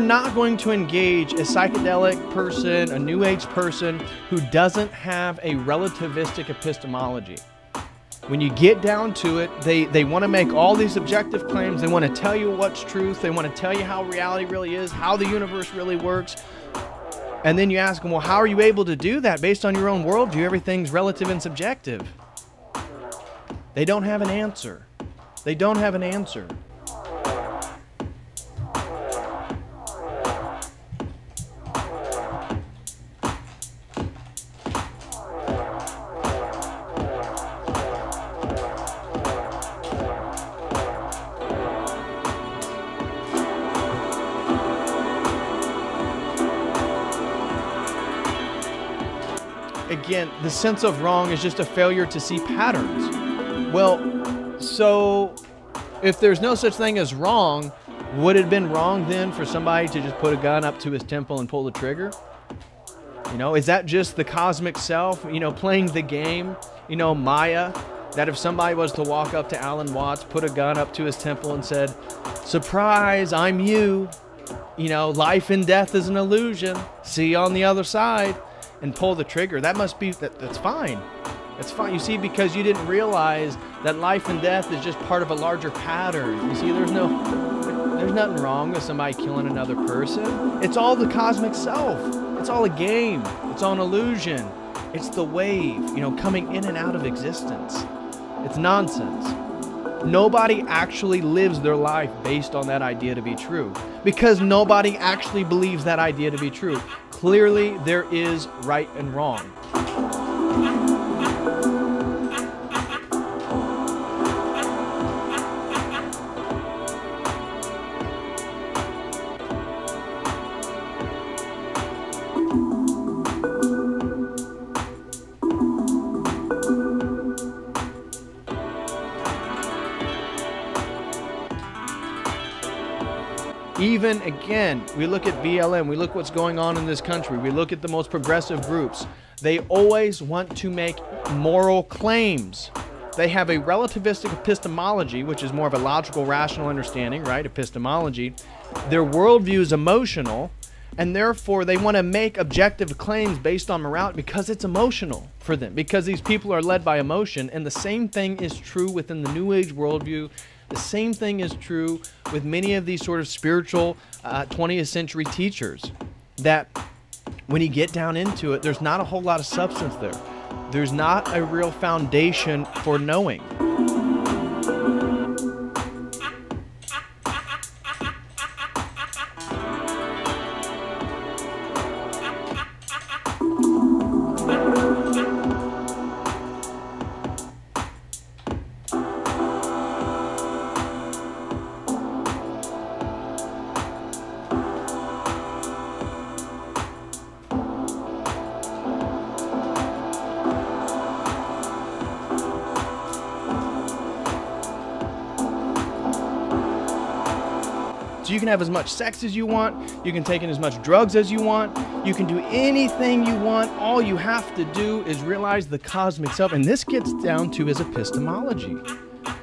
not going to engage a psychedelic person, a New Age person who doesn't have a relativistic epistemology. When you get down to it, they, they want to make all these objective claims. They want to tell you what's truth. They want to tell you how reality really is, how the universe really works. And then you ask them, well, how are you able to do that based on your own worldview? Everything's relative and subjective. They don't have an answer. They don't have an answer. Again, the sense of wrong is just a failure to see patterns. Well, so if there's no such thing as wrong, would it have been wrong then for somebody to just put a gun up to his temple and pull the trigger? You know, is that just the cosmic self, you know, playing the game, you know, Maya? That if somebody was to walk up to Alan Watts, put a gun up to his temple and said, Surprise, I'm you. You know, life and death is an illusion. See you on the other side and pull the trigger. That must be that, that's fine. That's fine. You see, because you didn't realize that life and death is just part of a larger pattern. You see, there's no there's nothing wrong with somebody killing another person. It's all the cosmic self. It's all a game. It's all an illusion. It's the wave, you know, coming in and out of existence. It's nonsense. Nobody actually lives their life based on that idea to be true because nobody actually believes that idea to be true. Clearly, there is right and wrong. Even again, we look at BLM, we look what's going on in this country, we look at the most progressive groups. They always want to make moral claims. They have a relativistic epistemology, which is more of a logical, rational understanding, right? Epistemology. Their worldview is emotional, and therefore they want to make objective claims based on morality because it's emotional for them, because these people are led by emotion. And the same thing is true within the New Age worldview the same thing is true with many of these sort of spiritual uh, 20th century teachers that when you get down into it, there's not a whole lot of substance there. There's not a real foundation for knowing. Can have as much sex as you want, you can take in as much drugs as you want, you can do anything you want. All you have to do is realize the cosmic self. And this gets down to his epistemology.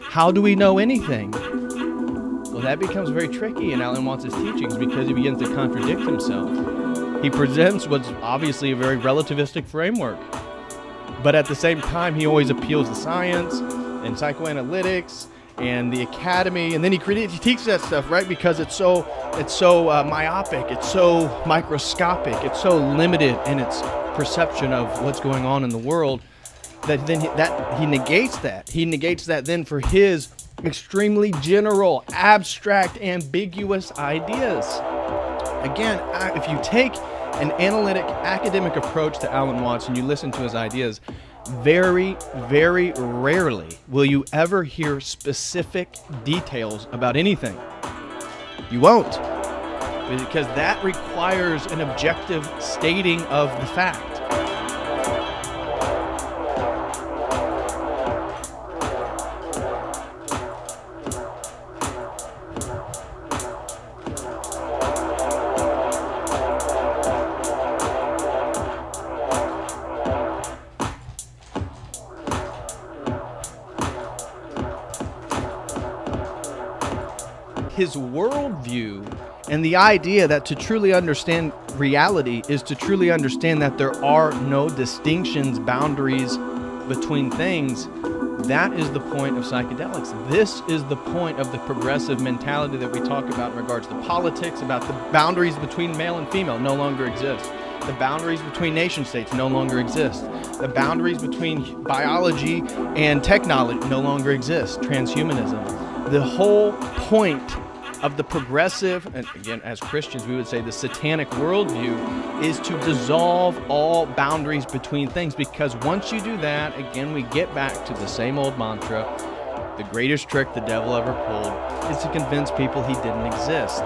How do we know anything? Well, that becomes very tricky in Alan Watts' teachings because he begins to contradict himself. He presents what's obviously a very relativistic framework, but at the same time, he always appeals to science and psychoanalytics and the academy and then he creates he teaches that stuff right because it's so it's so uh, myopic it's so microscopic it's so limited in its perception of what's going on in the world that then he, that he negates that. He negates that then for his extremely general abstract ambiguous ideas. Again if you take an analytic academic approach to alan watts and you listen to his ideas very, very rarely will you ever hear specific details about anything. You won't. Because that requires an objective stating of the fact. His worldview And the idea that to truly understand reality is to truly understand that there are no distinctions, boundaries between things, that is the point of psychedelics. This is the point of the progressive mentality that we talk about in regards to politics, about the boundaries between male and female no longer exist. The boundaries between nation states no longer exist. The boundaries between biology and technology no longer exist. Transhumanism. The whole point of the progressive, and again, as Christians, we would say the satanic worldview is to dissolve all boundaries between things because once you do that, again, we get back to the same old mantra the greatest trick the devil ever pulled is to convince people he didn't exist.